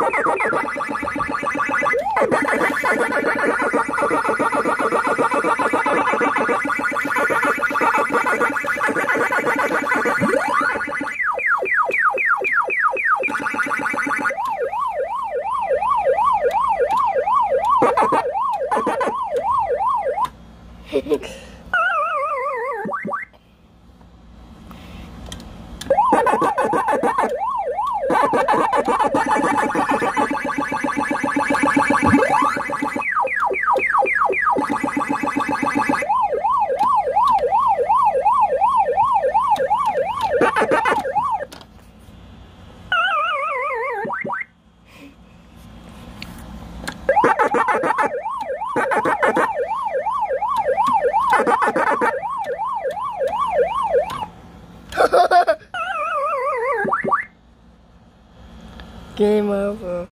Ha ha ha! Game over.